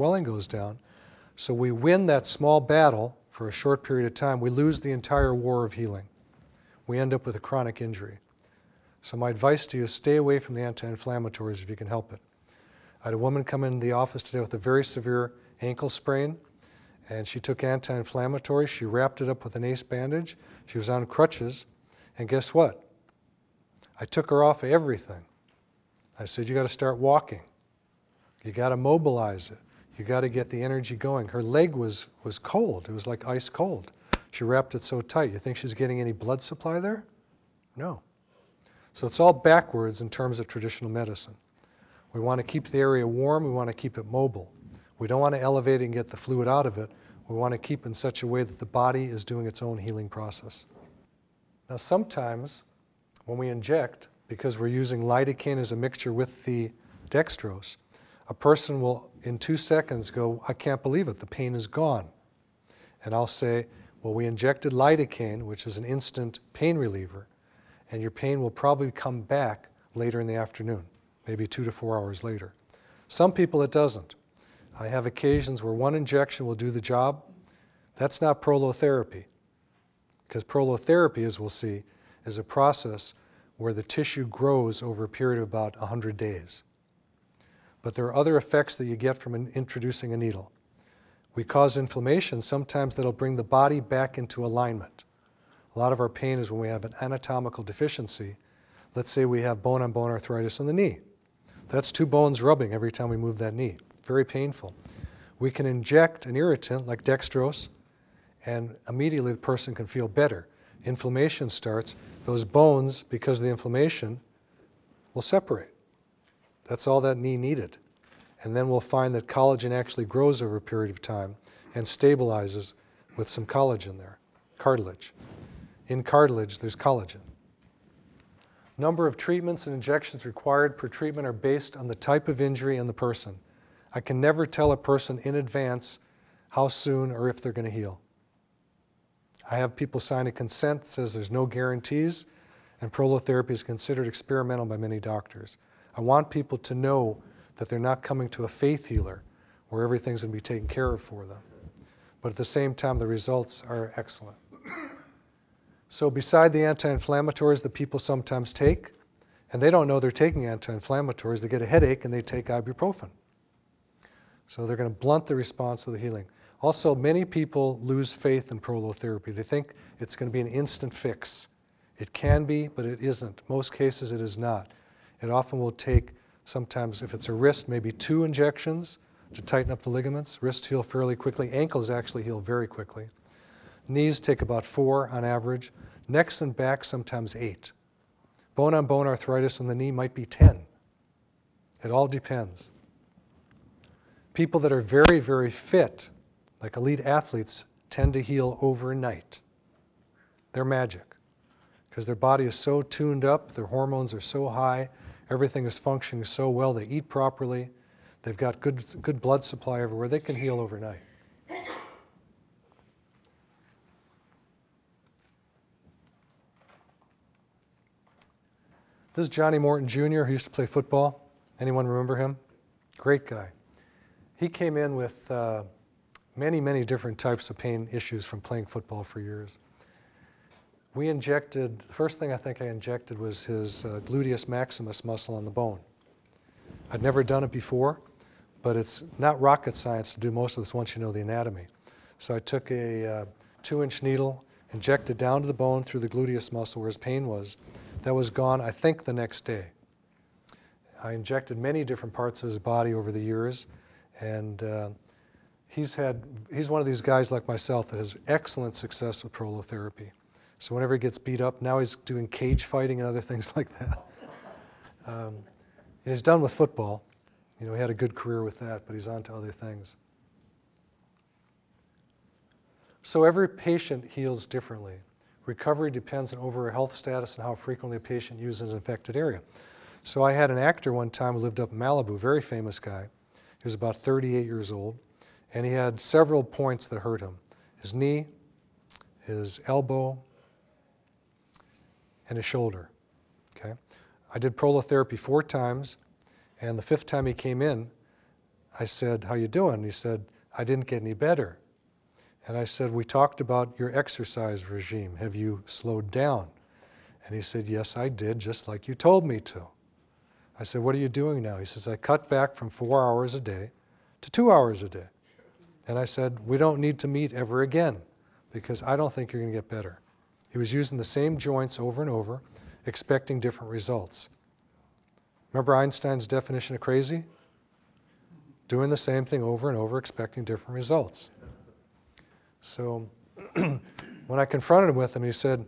swelling goes down. So we win that small battle for a short period of time. We lose the entire war of healing. We end up with a chronic injury. So my advice to you is stay away from the anti-inflammatories if you can help it. I had a woman come in the office today with a very severe ankle sprain, and she took anti-inflammatory. She wrapped it up with an ace bandage. She was on crutches, and guess what? I took her off of everything. I said, you got to start walking. You got to mobilize it. You got to get the energy going. Her leg was was cold. It was like ice cold. She wrapped it so tight. You think she's getting any blood supply there? No. So it's all backwards in terms of traditional medicine. We want to keep the area warm. We want to keep it mobile. We don't want to elevate and get the fluid out of it. We want to keep in such a way that the body is doing its own healing process. Now, sometimes when we inject, because we're using lidocaine as a mixture with the dextrose, a person will, in two seconds, go, I can't believe it, the pain is gone. And I'll say, Well, we injected lidocaine, which is an instant pain reliever, and your pain will probably come back later in the afternoon maybe two to four hours later. Some people it doesn't. I have occasions where one injection will do the job. That's not prolotherapy. Because prolotherapy, as we'll see, is a process where the tissue grows over a period of about 100 days. But there are other effects that you get from introducing a needle. We cause inflammation, sometimes that'll bring the body back into alignment. A lot of our pain is when we have an anatomical deficiency. Let's say we have bone on bone arthritis in the knee. That's two bones rubbing every time we move that knee. Very painful. We can inject an irritant like dextrose, and immediately the person can feel better. Inflammation starts. Those bones, because of the inflammation, will separate. That's all that knee needed. And then we'll find that collagen actually grows over a period of time and stabilizes with some collagen there, cartilage. In cartilage, there's collagen. Number of treatments and injections required per treatment are based on the type of injury and the person. I can never tell a person in advance how soon or if they're going to heal. I have people sign a consent that says there's no guarantees, and prolotherapy is considered experimental by many doctors. I want people to know that they're not coming to a faith healer where everything's going to be taken care of for them. But at the same time, the results are excellent. So beside the anti-inflammatories that people sometimes take, and they don't know they're taking anti-inflammatories, they get a headache and they take ibuprofen. So they're going to blunt the response to the healing. Also, many people lose faith in prolotherapy. They think it's going to be an instant fix. It can be, but it isn't. Most cases, it is not. It often will take, sometimes if it's a wrist, maybe two injections to tighten up the ligaments. Wrists heal fairly quickly. Ankles actually heal very quickly. Knees take about four on average. Necks and backs sometimes eight. Bone on bone arthritis in the knee might be 10. It all depends. People that are very, very fit, like elite athletes, tend to heal overnight. They're magic because their body is so tuned up, their hormones are so high, everything is functioning so well, they eat properly, they've got good, good blood supply everywhere, they can heal overnight. This is Johnnie Morton Jr., who used to play football. Anyone remember him? Great guy. He came in with uh, many, many different types of pain issues from playing football for years. We injected, the first thing I think I injected was his uh, gluteus maximus muscle on the bone. I'd never done it before, but it's not rocket science to do most of this once you know the anatomy. So I took a uh, two inch needle, injected down to the bone through the gluteus muscle where his pain was, that was gone, I think, the next day. I injected many different parts of his body over the years, and uh, he's had he's one of these guys like myself that has excellent success with prolotherapy. So whenever he gets beat up, now he's doing cage fighting and other things like that. Um, and he's done with football. You know, he had a good career with that, but he's on to other things. So every patient heals differently. Recovery depends on overall health status and how frequently a patient uses an infected area. So I had an actor one time who lived up in Malibu, very famous guy. He was about 38 years old, and he had several points that hurt him his knee, his elbow, and his shoulder. Okay? I did prolotherapy four times, and the fifth time he came in, I said, how you doing? He said, I didn't get any better. And I said, we talked about your exercise regime. Have you slowed down? And he said, yes, I did, just like you told me to. I said, what are you doing now? He says, I cut back from four hours a day to two hours a day. And I said, we don't need to meet ever again because I don't think you're going to get better. He was using the same joints over and over, expecting different results. Remember Einstein's definition of crazy? Doing the same thing over and over, expecting different results. So when I confronted him with him, he said,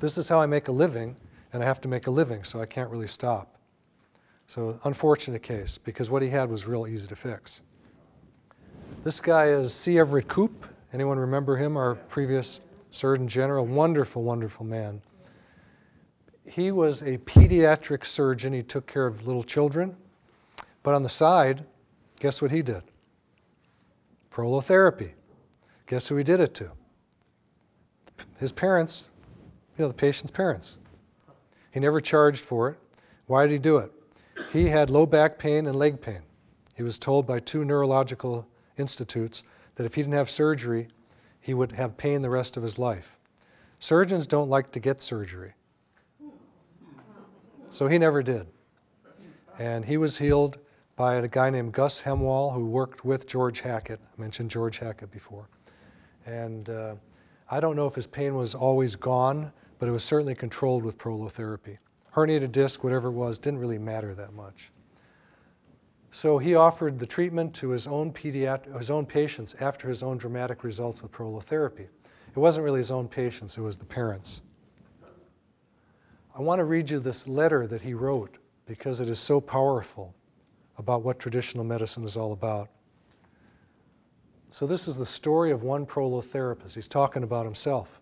This is how I make a living, and I have to make a living, so I can't really stop. So, unfortunate case, because what he had was real easy to fix. This guy is C. Everett Koop. Anyone remember him, our previous Surgeon General? Wonderful, wonderful man. He was a pediatric surgeon. He took care of little children. But on the side, guess what he did? Prolotherapy. Guess who he did it to? His parents, you know, the patient's parents. He never charged for it. Why did he do it? He had low back pain and leg pain. He was told by two neurological institutes that if he didn't have surgery, he would have pain the rest of his life. Surgeons don't like to get surgery. So he never did. And he was healed by a guy named Gus Hemwall who worked with George Hackett. I mentioned George Hackett before. And uh, I don't know if his pain was always gone, but it was certainly controlled with prolotherapy. Herniated disc, whatever it was, didn't really matter that much. So he offered the treatment to his own, his own patients after his own dramatic results with prolotherapy. It wasn't really his own patients, it was the parents. I want to read you this letter that he wrote because it is so powerful about what traditional medicine is all about. So, this is the story of one prolotherapist. He's talking about himself.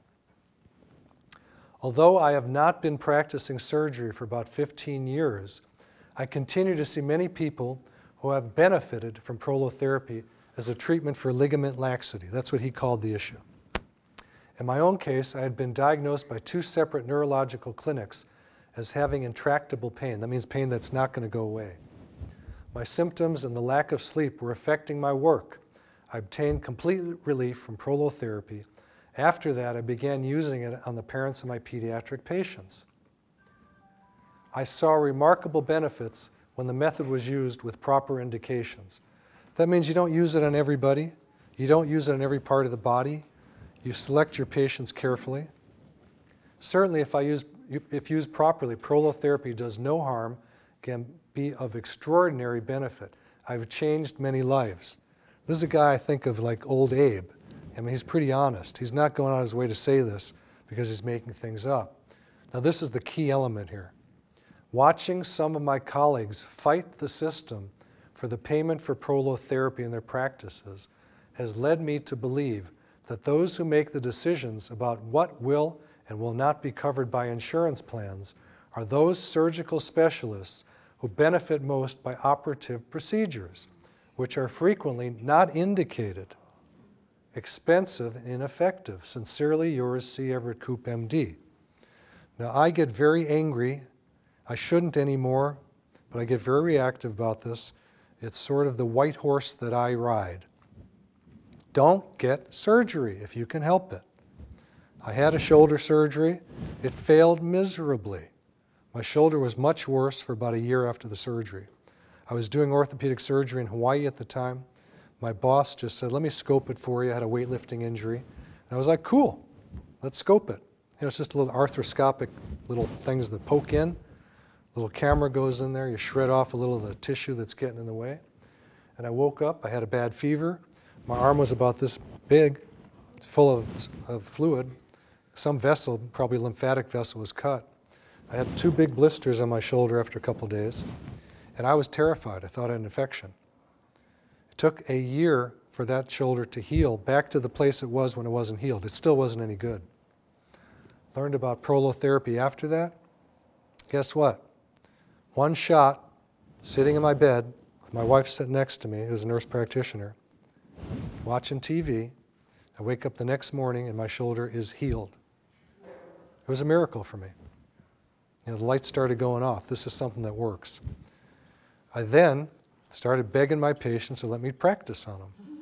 Although I have not been practicing surgery for about 15 years, I continue to see many people who have benefited from prolotherapy as a treatment for ligament laxity. That's what he called the issue. In my own case, I had been diagnosed by two separate neurological clinics as having intractable pain. That means pain that's not going to go away. My symptoms and the lack of sleep were affecting my work. I obtained complete relief from prolotherapy. After that, I began using it on the parents of my pediatric patients. I saw remarkable benefits when the method was used with proper indications. That means you don't use it on everybody, you don't use it on every part of the body, you select your patients carefully. Certainly, if, I use, if used properly, prolotherapy does no harm, can be of extraordinary benefit. I've changed many lives. This is a guy I think of like old Abe. I mean, he's pretty honest. He's not going out of his way to say this because he's making things up. Now, this is the key element here. Watching some of my colleagues fight the system for the payment for prolotherapy in their practices has led me to believe that those who make the decisions about what will and will not be covered by insurance plans are those surgical specialists who benefit most by operative procedures, which are frequently not indicated, expensive, and ineffective. Sincerely yours, C. Everett Koop, MD. Now, I get very angry. I shouldn't anymore, but I get very reactive about this. It's sort of the white horse that I ride. Don't get surgery if you can help it. I had a shoulder surgery. It failed miserably. My shoulder was much worse for about a year after the surgery. I was doing orthopedic surgery in Hawaii at the time. My boss just said, Let me scope it for you. I had a weightlifting injury. And I was like, Cool, let's scope it. You know, it's just a little arthroscopic little things that poke in. A little camera goes in there. You shred off a little of the tissue that's getting in the way. And I woke up. I had a bad fever. My arm was about this big, full of, of fluid. Some vessel, probably lymphatic vessel, was cut. I had two big blisters on my shoulder after a couple days, and I was terrified. I thought I had an infection. It took a year for that shoulder to heal back to the place it was when it wasn't healed. It still wasn't any good. Learned about prolotherapy after that. Guess what? One shot, sitting in my bed with my wife sitting next to me, who's a nurse practitioner watching TV. I wake up the next morning and my shoulder is healed. It was a miracle for me. You know, the lights started going off. This is something that works. I then started begging my patients to let me practice on them.